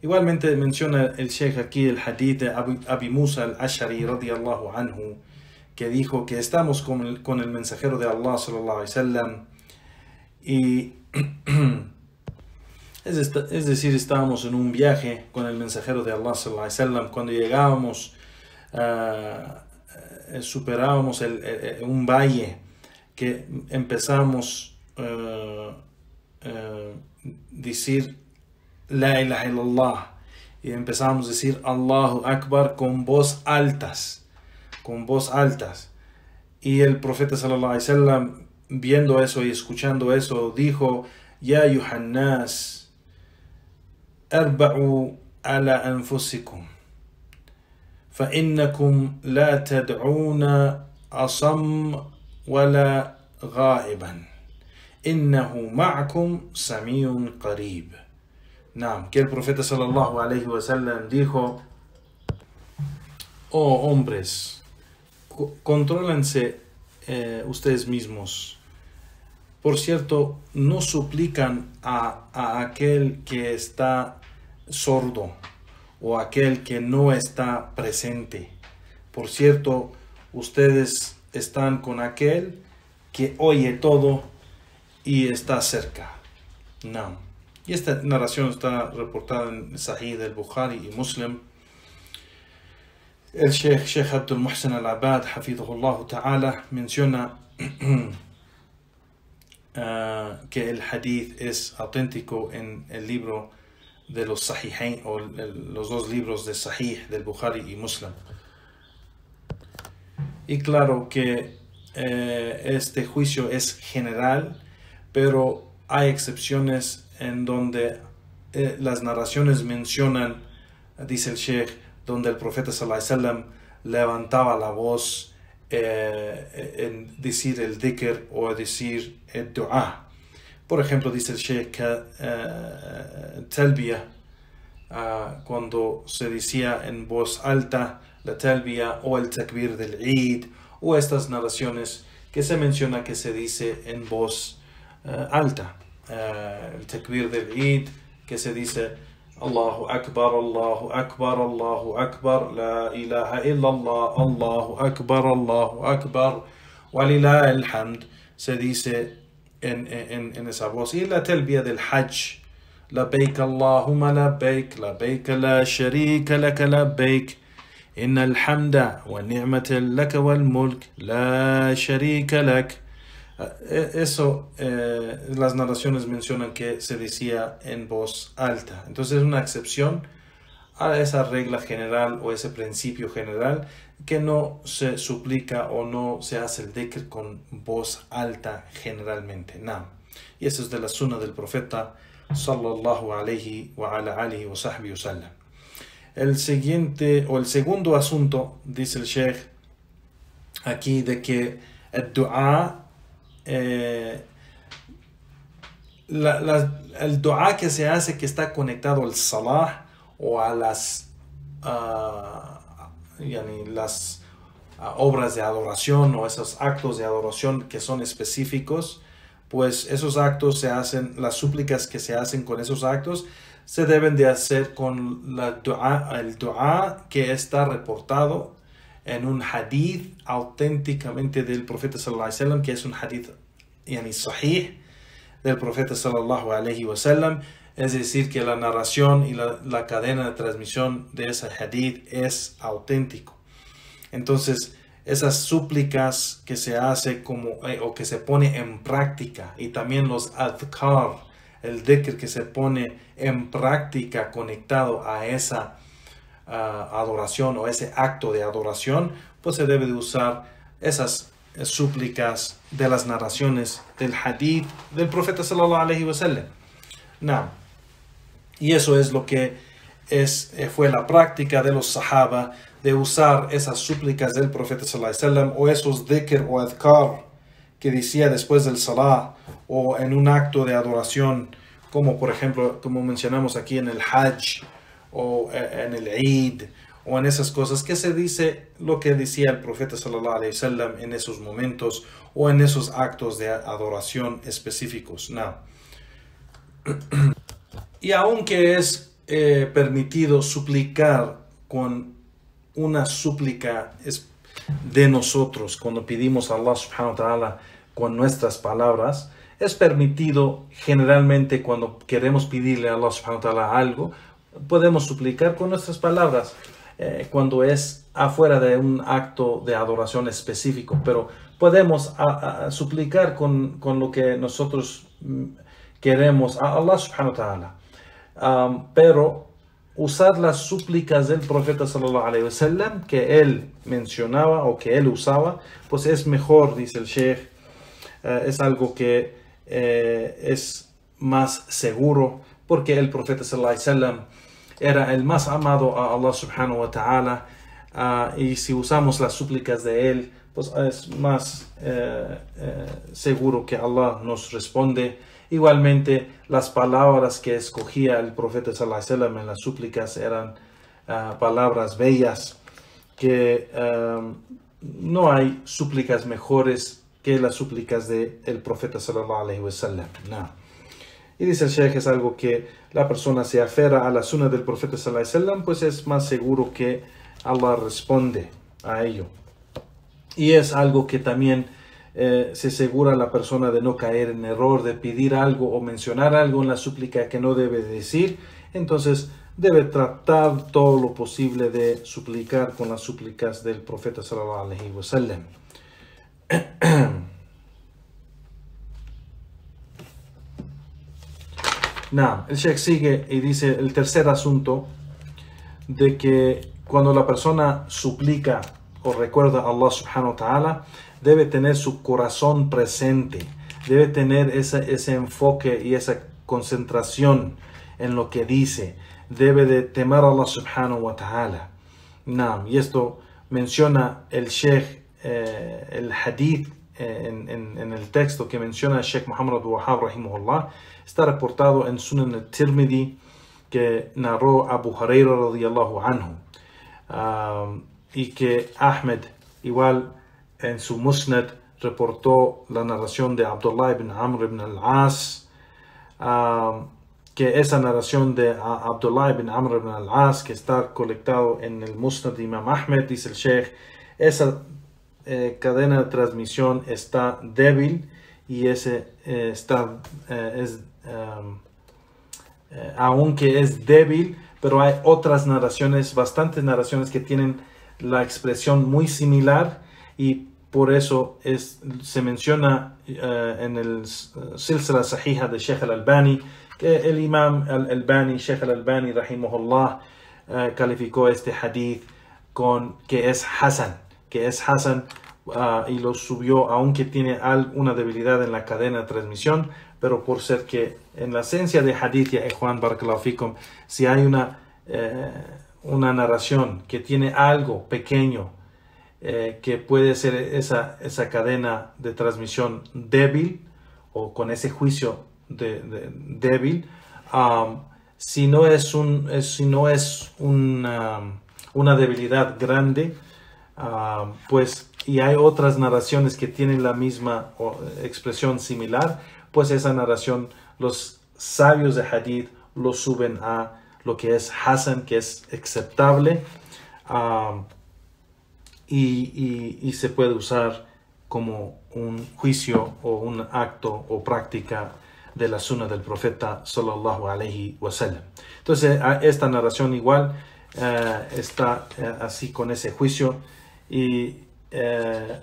Speaker 2: Igualmente menciona el Sheikh aquí el hadith de Abi, Musa al-Ashari radiyallahu anhu que dijo que estamos con el, mensajero de Allah sallallahu alaihi wasallam y es, es decir, estábamos en un viaje con el mensajero de Allah sallallahu alaihi wasallam cuando llegábamos ah, eh, superábamos eh, eh, un valle que empezamos a decir La ilaha illallah y empezamos a decir Allahu Akbar con voz altas, con voz altas. Y el profeta sallallahu alaihi wasallam viendo eso y escuchando eso dijo Ya Yuhannas اربعوا على أنفسكم فإنكم لا تدعون أصم ولا غائبا إنه معكم سميع قريب نعم que el profeta sallallahu alaihi wasallam dijo oh hombres co- contrólense eh, ustedes mismos por cierto, no suplican a, a aquel que está sordo o aquel que no está presente. Por cierto, ustedes están con aquel que oye todo y está cerca. No. Y esta narración está reportada en Sahih del Bukhari y Muslim. El Sheikh, Sheikh Abdul Muhsin al-Abad, hafidhullah ta'ala, menciona ah, que el hadith es auténtico en el libro de los Sahihain o los dos libros de Sahih del Bukhari y Muslim. Y claro que eh, este juicio es general, pero hay excepciones en donde eh, las narraciones mencionan, dice el Sheikh, donde el profeta wasallam levantaba la voz eh, en decir el dhikr o decir el dua. Por ejemplo, dice el Sheikh que eh, ah, cuando se decía en voz alta la talbiya o el takbir del Eid o estas narraciones que se menciona que se dice en voz آه، ألتا آه، التكبير ذي العيد كسديسة الله أكبر الله أكبر الله أكبر لا إله إلا الله الله أكبر الله أكبر ولله الحمد. سديسة إن إن إن سابوس. إلا تلبية الحج. لبيك اللهم لبيك لبيك لا شريك لك لبيك. إن الحمد والنعمة لك والملك لا شريك لك. Eso, eh, las narraciones mencionan que se decía en voz alta. Entonces es una excepción a esa regla general o ese principio general que no se suplica o no se hace el dhikr con voz alta generalmente. No. Y eso es de la sunna del profeta sallallahu alayhi wa ala alihi wa sahbihi sallam. El siguiente o el segundo asunto, dice el sheikh aquí, de que el dua, eh, el dua que se hace que está conectado al salah o a las, uh, las uh, obras de adoración o esos actos de adoración que son específicos, pues esos actos se hacen, las súplicas que se hacen con esos actos, se deben de hacer con la el dua que está reportado en un hadith auténticamente del profeta sallallahu alaihi wasallam, que es un hadith yani sahih del profeta sallallahu alaihi wasallam, es decir, que la narración y la, la cadena de transmisión de ese hadith es auténtico. Entonces, esas súplicas que se hace como eh, o que se pone en práctica y también los adhkar, el dhikr que se pone en práctica conectado a esa adoración o ese acto de adoración, pues se debe de usar esas eh, súplicas de las narraciones del hadith del profeta sallallahu alaihi wasallam. Y eso es lo que es, eh, fue la práctica de los sahaba de usar esas súplicas del profeta sallallahu o esos dhikr o adkar que decía después del salah o en un acto de adoración como por ejemplo como mencionamos aquí en el hajj o en el eid o en esas cosas que se dice lo que decía el profeta sallallahu alaihi wasallam en esos momentos o en esos actos de adoración específicos no. y aunque es eh, permitido suplicar con una súplica de nosotros cuando pedimos a Allah subhanahu wa ta'ala con nuestras palabras. Es permitido generalmente cuando queremos pedirle a Allah subhanahu wa ta'ala algo, podemos suplicar con nuestras palabras eh, cuando es afuera de un acto de adoración específico, pero podemos suplicar con, con, lo que nosotros mm, queremos a Allah subhanahu wa ta'ala. Um, pero usar las súplicas del profeta sallallahu alaihi wasallam que él mencionaba o que él usaba, pues es mejor, dice el sheikh, eh, es algo que eh, es más seguro porque el profeta sallallahu alaihi wasallam era el más amado a Allah subhanahu wa ta'ala ah, y si usamos las súplicas de él, pues es más eh, seguro que Allah nos responde Igualmente, las palabras que escogía el profeta sallallahu en las súplicas eran ah, palabras bellas, que um, no hay súplicas mejores que las súplicas del el profeta sallallahu alaihi wasallam. No. Y dice el Sheikh, es algo que la persona se aferra a la suna del profeta sallallahu alaihi pues es más seguro que Allah responde a ello. Y es algo que también eh, se asegura la persona de no caer en error, de pedir algo o mencionar algo en la súplica que no debe decir, entonces debe tratar todo lo posible de suplicar con las súplicas del profeta sallallahu alaihi wasallam. Nah, el Sheikh sigue y dice el tercer asunto de que cuando la persona suplica o recuerda a Allah subhanahu wa ta'ala, debe tener su corazón presente, debe tener ese, ese enfoque y esa concentración en lo que dice, debe de temer a Allah subhanahu wa ta'ala. y esto menciona el Sheikh, eh, el hadith eh, en, en, el texto que menciona Sheikh Muhammad Wahab rahimahullah, está reportado en Sunan al-Tirmidhi que narró Abu Huraira radiyallahu anhu. Ah, y que Ahmed igual en su Musnad reportó la narración de Abdullah ibn Amr ibn al-As, um, que esa narración de Abdullah ibn Amr ibn al-As, que está colectado en el Musnad de Imam Ahmed, dice el Sheikh, esa eh, cadena de transmisión está débil y ese eh, está, eh, es, um, aunque es débil, pero hay otras narraciones, bastantes narraciones que tienen la expresión muy similar y por eso es, se menciona en el Silsila Sahija de Sheikh al-Albani que el Imam al-Albani, Sheikh al-Albani, rahimahullah, calificó este hadith con que es Hassan, que es Hassan ah, y lo subió aunque tiene alguna debilidad en la cadena de transmisión, pero por ser que en la esencia de hadith, ya Juan Barakallahu si hay una, eh, una narración que tiene algo pequeño eh, que puede ser esa, esa cadena de transmisión débil o con ese juicio de, débil, si no es, un, si no es una debilidad grande, um, pues y hay otras narraciones que tienen la misma expresión similar, pues esa narración los sabios de hadith lo suben a lo que es Hassan, que es aceptable. Um, y, se puede usar como un juicio o un acto o práctica de la sunna del profeta sallallahu alaihi wasallam. Entonces, esta narración igual eh, está eh, así con ese juicio y eh,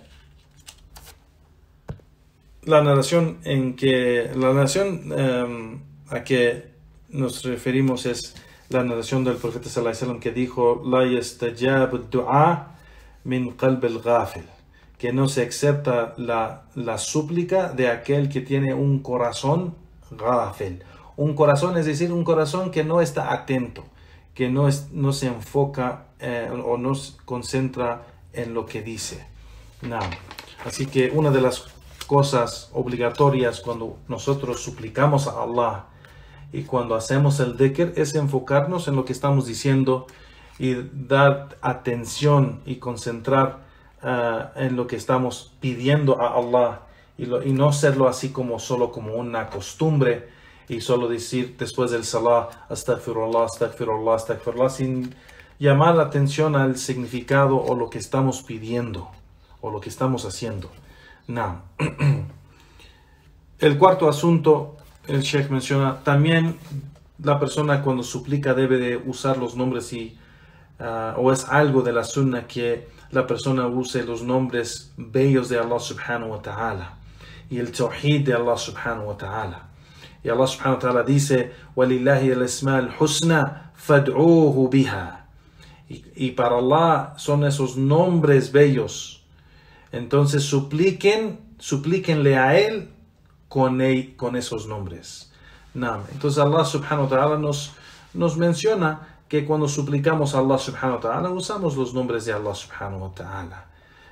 Speaker 2: la narración en que la narración a que nos referimos es la narración del profeta sallallahu que dijo la yastajab du'a min qalb al que no se acepta la, la, súplica de aquel que tiene un corazón ghafil. Un corazón, es decir, un corazón que no está atento, que no, es, no se enfoca eh, o no se concentra en lo que dice. No. Así que una de las cosas obligatorias cuando nosotros suplicamos a Allah y cuando hacemos el dhikr es enfocarnos en lo que estamos diciendo y dar atención y concentrar ah, en lo que estamos pidiendo a Allah y, no serlo así como solo como una costumbre y solo decir después del salah astaghfirullah, astaghfirullah, astaghfirullah sin llamar la atención al significado o lo que estamos pidiendo o lo que estamos haciendo. No. El cuarto asunto, el Sheikh menciona, también la persona cuando suplica debe de usar los nombres y Ah, o es algo de la sunna que la persona use los nombres bellos de Allah subhanahu wa ta'ala y el tawhid de Allah subhanahu wa ta'ala. Y Allah subhanahu wa ta'ala dice, وَلِلَّهِ الْأَسْمَاء الْحُسْنَى فَادْعُوهُ بِهَا y, para Allah son esos nombres bellos. Entonces supliquen, suplíquenle a Él con, él, con esos nombres. Entonces Allah subhanahu wa ta'ala nos, nos menciona que cuando suplicamos a Allah subhanahu wa ta'ala usamos los nombres de Allah subhanahu wa ta'ala.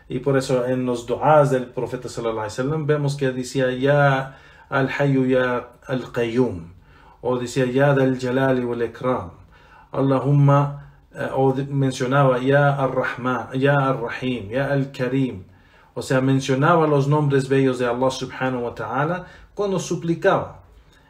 Speaker 2: Y por eso en los du'as del profeta sallallahu alaihi wasallam vemos que decía ya al hayyu ya al qayyum o decía ya del jalali wal ikram. Allahumma o mencionaba ya al rahman, ya al rahim, ya al karim. O sea, mencionaba los nombres bellos de Allah subhanahu wa ta'ala cuando suplicaba.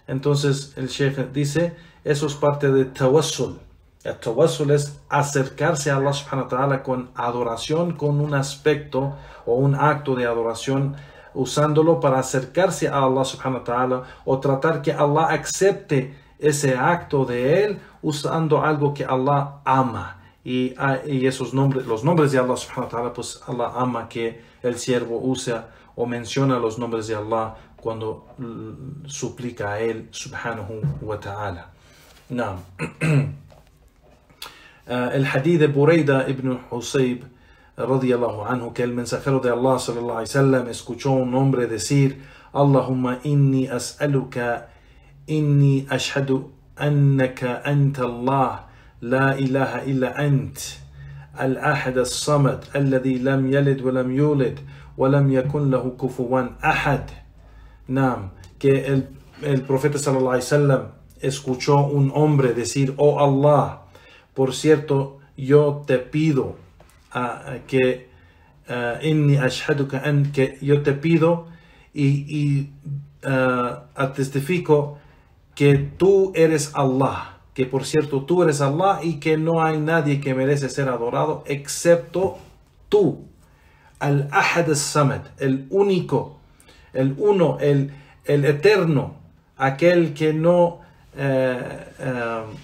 Speaker 2: Entonces el sheikh dice, eso es parte de tawassul el tawassul es acercarse a Allah subhanahu wa ta'ala con adoración, con un aspecto o un acto de adoración, usándolo para acercarse a Allah subhanahu wa ta'ala o tratar que Allah acepte ese acto de él usando algo que Allah ama. Y, ah, y esos nombres, los nombres de Allah subhanahu wa ta'ala, pues Allah ama que el siervo usa o menciona los nombres de Allah cuando suplica a él subhanahu wa ta'ala. El hadith de Bureida ibn Husayb radiallahu anhu que el mensajero de Allah sallallahu alaihi wasallam escuchó un hombre decir Allahumma inni as'aluka inni ashhadu annaka anta Allah la ilaha illa ant الأحد الصمد الذي لم يلد ولم يولد ولم يكن له كفوا أحد نعم que el, el profeta sallallahu alaihi wasallam escuchó un hombre decir oh Allah Por cierto, yo te pido uh, que uh, que yo te pido y, y uh, testifico que tú eres Allah, que por cierto tú eres Allah y que no hay nadie que merece ser adorado excepto tú, al Ahad Samad, el único, el uno, el, el eterno, aquel que no uh,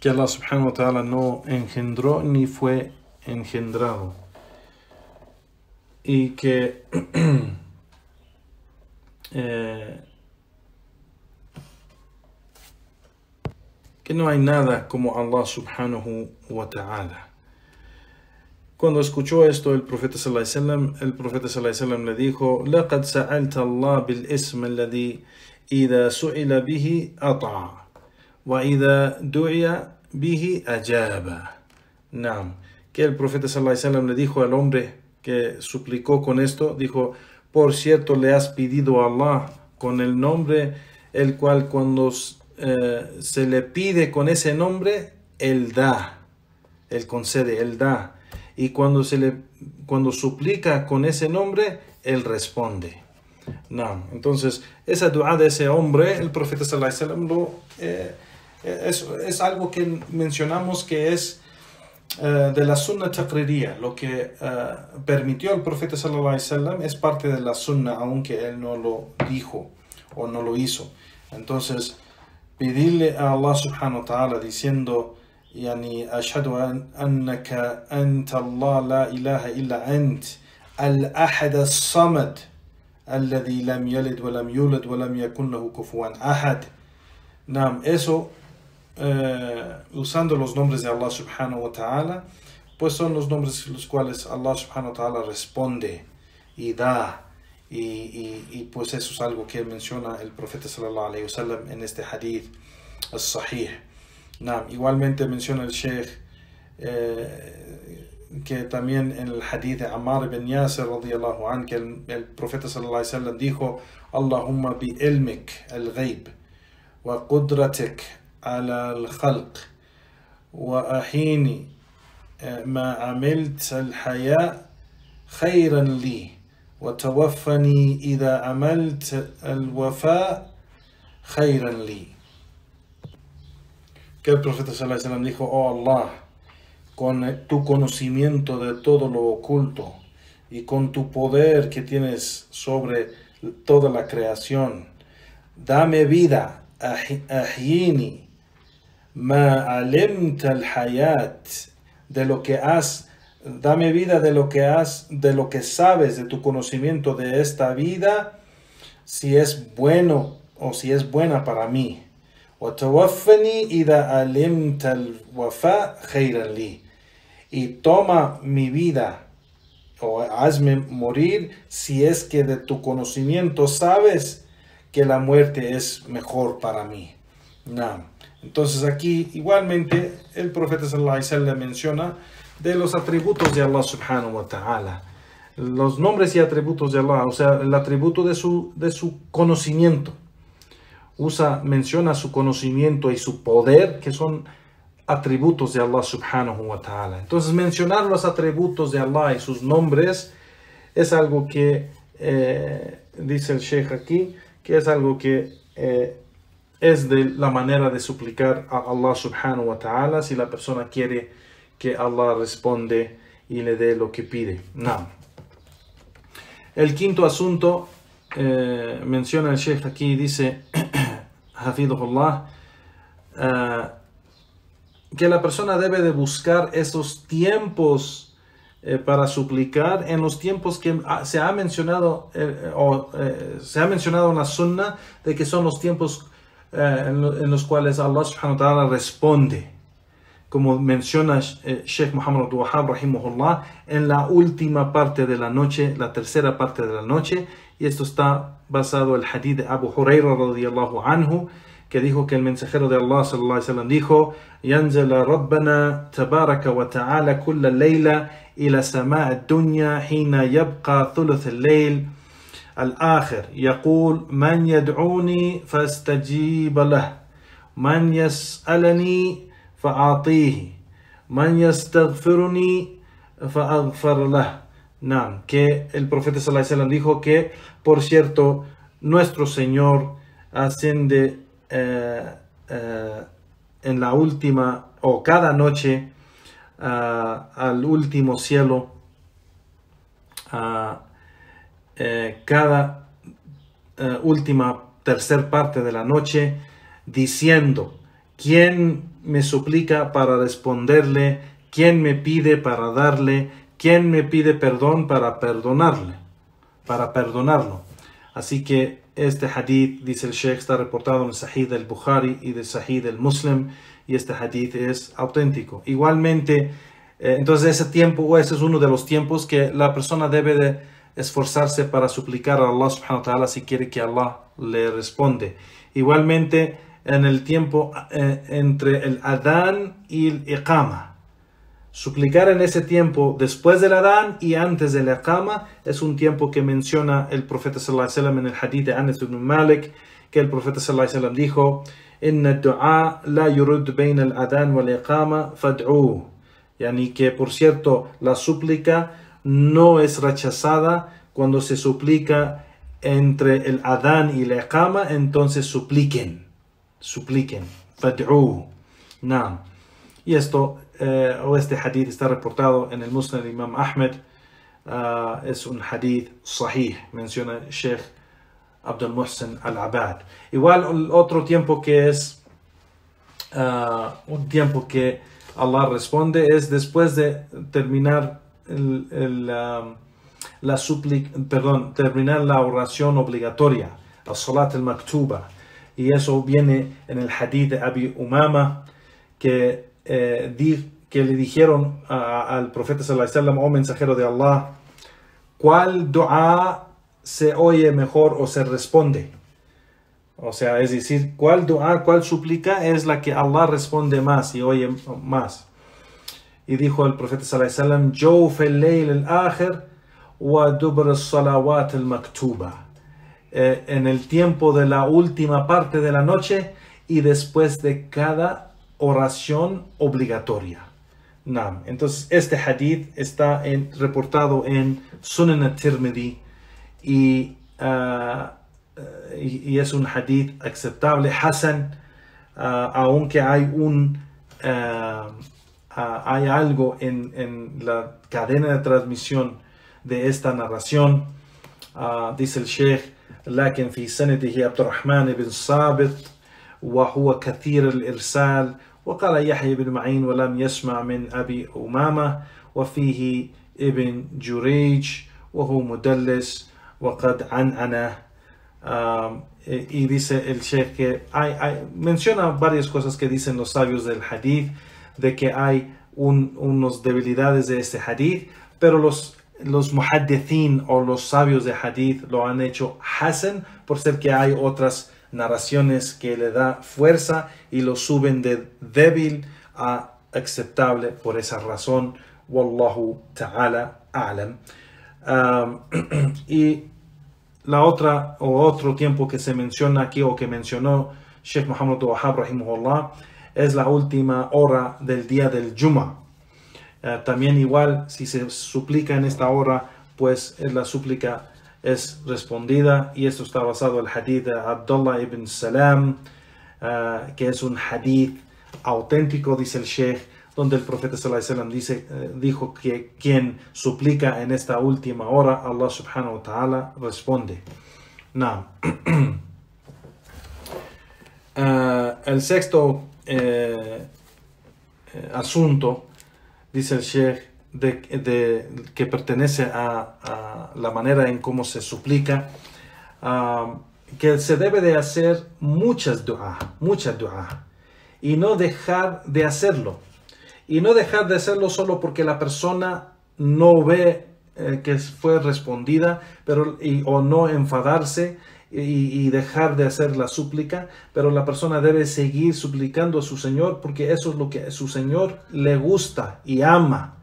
Speaker 2: que Allah subhanahu wa ta'ala no engendró ni fue engendrado. Y que eh, que no hay nada como Allah subhanahu wa ta'ala. Cuando escuchó esto el profeta sallallahu alaihi wasallam, el profeta sallallahu alaihi wasallam le dijo: "Laqad sa'alta Allah bil ism alladhi idha su'ila bihi ata'a wa idha du'iya bihi ajaba." Naam. Que el profeta sallallahu alaihi wasallam le dijo al hombre que suplicó con esto, dijo: "Por cierto le has pedido a Allah con el nombre el cual cuando eh, se le pide con ese nombre, Él da, Él concede, Él da. Y cuando, se le, cuando suplica con ese nombre, Él responde. No. Entonces, esa dua de ese hombre, el profeta sallallahu alaihi wasallam, lo, eh, es, es, algo que mencionamos que es de la sunna taqriría. Lo que permitió el profeta sallallahu alaihi wasallam es parte de la sunna, aunque él no lo dijo o no lo hizo. Entonces, pedirle a Allah subhanahu wa ta'ala diciendo, يعني أشهد أن أنك أنت الله لا إله إلا أنت الأحد الصمد الذي لم يلد ولم يولد ولم يكن له كفوا أحد نعم eso eh, usando los nombres de Allah subhanahu wa ta'ala pues son los nombres los cuales Allah subhanahu wa ta'ala responde y da y, y, y, pues eso es algo que menciona el profeta sallallahu alayhi wasallam en este hadith al-sahih Nah, igualmente menciona el Sheikh eh, que también en el hadith de Ammar ibn Yasir radiyallahu an, que el, el profeta sallallahu alayhi wasallam dijo Allahumma bi ilmik al-ghayb wa qudratik ala al-khalq wa ahini ما عملت الحياء خيرا لي وتوفني إذا عملت الوفاء خيرا لي que el profeta sallallahu alaihi wasallam dijo, oh Allah, con tu conocimiento de todo lo oculto y con tu poder que tienes sobre toda la creación, dame vida, ahyini, ma alimta al hayat, de lo que has, dame vida de lo que has, de lo que sabes, de tu conocimiento de esta vida, si es bueno o si es buena para mí. Y toma mi vida o hazme morir si es que de tu conocimiento sabes que la muerte es mejor para mí. Nah. Entonces aquí igualmente el profeta sallallahu alaihi wasallam menciona de los atributos de Allah subhanahu wa ta'ala. Los nombres y atributos de Allah, o sea, el atributo de su, de su conocimiento usa, menciona su conocimiento y su poder, que son atributos de Allah subhanahu wa ta'ala. Entonces mencionar los atributos de Allah y sus nombres es algo que, eh, dice el Sheikh aquí, que es algo que eh, es de la manera de suplicar a Allah subhanahu wa ta'ala si la persona quiere que Allah responde y le dé lo que pide. No. El quinto asunto eh, menciona el Sheikh aquí, dice, Hafidullah, uh, que la persona debe de buscar esos tiempos eh, para suplicar en los tiempos que se ha mencionado eh, o eh, se ha mencionado en la sunna de que son los tiempos en, los cuales Allah subhanahu wa ta'ala responde como menciona Sheikh Muhammad Abdul Wahab rahimahullah en la última parte de la noche la tercera parte de la noche y esto está basado en el hadith de Abu Huraira radiyallahu anhu que dijo que el mensajero de Allah sallallahu alaihi wasallam dijo ينزل ربنا تبارك وتعالى كل ليلة إلى سماء الدنيا حين يبقى ثلث الليل الآخر يقول من يدعوني فاستجيب له من يسألني فأعطيه من يستغفرني فأغفر له نعم que el profeta sallallahu alaihi wasallam dijo que por cierto nuestro Señor asciende eh, eh, en la última o cada noche uh, al último cielo, uh, eh, cada última tercer parte de la noche, diciendo, ¿quién me suplica para responderle? ¿Quién me pide para darle? ¿Quién me pide perdón para perdonarle? Para perdonarlo. Así que este hadith, dice el Sheikh, está reportado en el Sahih del Bukhari y del Sahih del Muslim, y este hadith es auténtico. Igualmente, eh, entonces ese tiempo, ese es uno de los tiempos que la persona debe de esforzarse para suplicar a Allah subhanahu wa ta'ala si quiere que Allah le responde. Igualmente, en el tiempo eh, entre el Adán y el Iqama. Suplicar en ese tiempo después del Adán y antes del Iqama es un tiempo que menciona el profeta sallallahu alaihi wasallam en el hadith de Anas ibn Malik que el profeta sallallahu alaihi wasallam dijo Inna du'a la yurud bain al adán wal iqama fad'u yani que por cierto la súplica no es rechazada cuando se suplica entre el Adán y la Iqama, entonces supliquen, supliquen, fad'u. Naam. Y esto, eh, o este hadith está reportado en el Muslim del Imam Ahmed, uh, es un hadith sahih, menciona Sheikh Abdul Muhsin al-Abad. Igual otro tiempo que es uh, un tiempo que Allah responde es después de terminar um, la perdón, terminar la oración obligatoria, la salat al-maktuba. Y eso viene en el hadith de Abi Umama, que, eh, di, que le dijeron al profeta sallallahu oh mensajero de Allah, ¿cuál dua se oye mejor o se responde? O sea, es decir, ¿cuál dua, cuál súplica es la que Allah responde más y oye más? Y dijo el profeta sallallahu alaihi wasallam, al-akhir wa dubr salawat al-maktuba. Eh, en el tiempo de la última parte de la noche y después de cada oración obligatoria. Entonces, este hadith está reportado en Sunan al-Tirmidhi ah, y, y, es un hadith aceptable, Hassan, ah, aunque hay un ah, hay algo en, en, la cadena de transmisión de esta narración. dice el Sheikh لكن في سنده عبد الرحمن بن صابت وهو كثير الإرسال وقال يحيى بن معين ولم يسمع من أبي أمامة وفيه ابن جريج وهو مدلس وقد عنعنه um, y dice el Sheikh que hay, hay, menciona varias cosas que dicen los sabios del hadith de que hay un, unos debilidades de este hadith pero los los muhaddithin o los sabios de hadith lo han hecho hasan por ser que hay otras narraciones que le da fuerza y lo suben de débil a aceptable por esa razón. Wallahu ta'ala a'lam. Y la otra o otro tiempo que se menciona aquí o que mencionó Sheikh Muhammad Wahab rahimahullah es la última hora del día del Juma eh, también igual, si se suplica en esta hora, pues la súplica es respondida y esto está basado en el hadith de Abdullah ibn Salam, uh, que es un hadith auténtico, dice el Sheikh, donde el profeta sallallahu dice, dijo que quien suplica en esta última hora, Allah subhanahu wa ta'ala responde. El sexto asunto dice el Sheikh, de, que pertenece a, la manera en cómo se suplica, que se debe de hacer muchas dua, muchas dua, y no dejar de hacerlo. Y no dejar de hacerlo solo porque la persona no ve eh, que fue respondida, pero, y, o no enfadarse y, y, dejar de hacer la súplica, pero la persona debe seguir suplicando a su Señor porque eso es lo que su Señor le gusta y ama.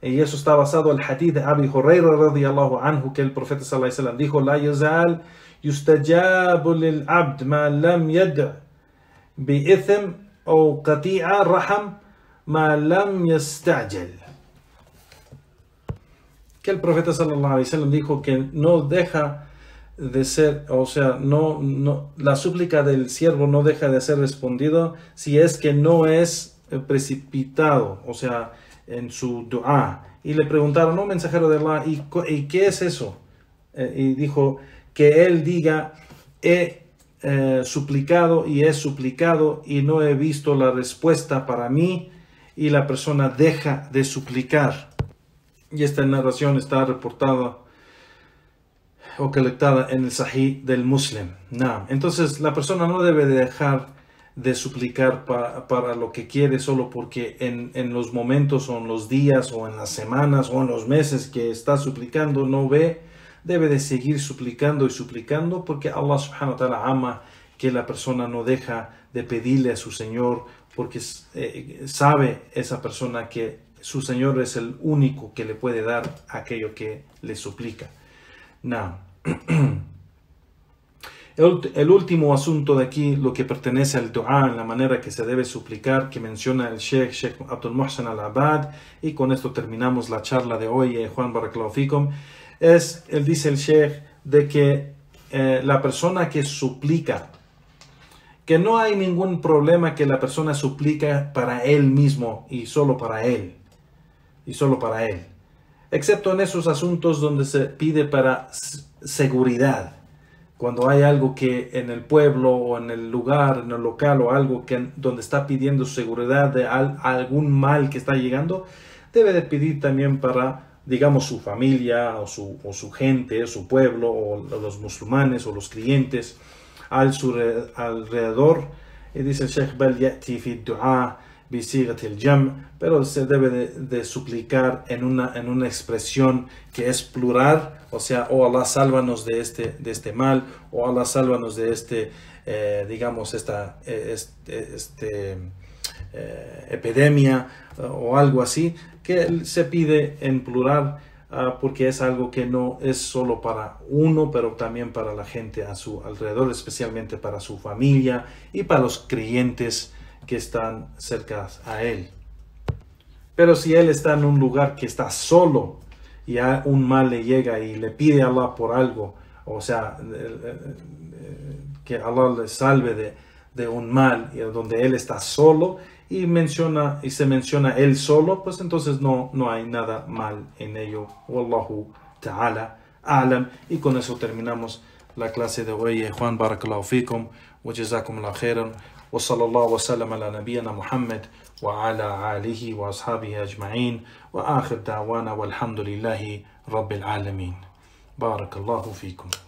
Speaker 2: Y eso está basado en el hadith de Abi Huraira radiyallahu anhu que el profeta sallallahu alaihi wasallam dijo la yazal yustajabu lil abd ma lam yad' bi ithm o qati'a raham ma lam. Que el profeta sallallahu alaihi wasallam dijo que no deja de ser, o sea, no, no, la súplica del siervo no deja de ser respondido si es que no es precipitado, o sea, en su dua. Y le preguntaron, no, mensajero de Allah, ¿y, y qué es eso? Eh, y dijo que él diga, he eh, suplicado y he suplicado y no he visto la respuesta para mí y la persona deja de suplicar. Y esta narración está reportada o colectada en el Sahih del Muslim. Nah. Entonces la persona no debe dejar de suplicar para, lo que quiere solo porque en, en, los momentos o en los días o en las semanas o en los meses que está suplicando no ve, debe de seguir suplicando y suplicando porque Allah subhanahu wa ta'ala ama que la persona no deja de pedirle a su Señor porque eh, sabe esa persona que su Señor es el único que le puede dar aquello que le suplica. Now, el, último asunto de aquí, lo que pertenece al dua, en la manera que se debe suplicar, que menciona el Sheikh, Sheikh Abdul Muhsin al-Abad, y con esto terminamos la charla de hoy, eh, Juan Barakalaufikum, es, él dice el Sheikh, de que eh, la persona que suplica, que no hay ningún problema que la persona suplica para él mismo y solo para él, y solo para él, excepto en esos asuntos donde se pide para seguridad, cuando hay algo que en el pueblo o en el lugar, en el local o algo que donde está pidiendo seguridad de al, algún mal que está llegando, debe de pedir también para, digamos, su familia o su, o su gente, su pueblo o los musulmanes o los clientes al su alrededor. Y dice el Sheikh Bal Jam, pero se debe de, suplicar en una, en una expresión que es plural, o sea, oh Allah sálvanos de este, de este mal, o Allah sálvanos de este, eh, digamos, esta este, este eh, epidemia o algo así, que se pide en plural uh, porque es algo que no es solo para uno, pero también para la gente a su alrededor, especialmente para su familia y para los creyentes que están cerca a él. Pero si él está en un lugar que está solo y a un mal le llega y le pide a Allah por algo, o sea, que Allah le salve de, de un mal donde él está solo y menciona y se menciona él solo, pues entonces no, no hay nada mal en ello. Wallahu ta'ala alam. Y con eso terminamos la clase de hoy. Juan barakallahu fikum wa. وصلى الله وسلم على نبينا محمد وعلى آله وأصحابه أجمعين. وآخر دعوانا والحمد لله رب العالمين. بارك الله فيكم.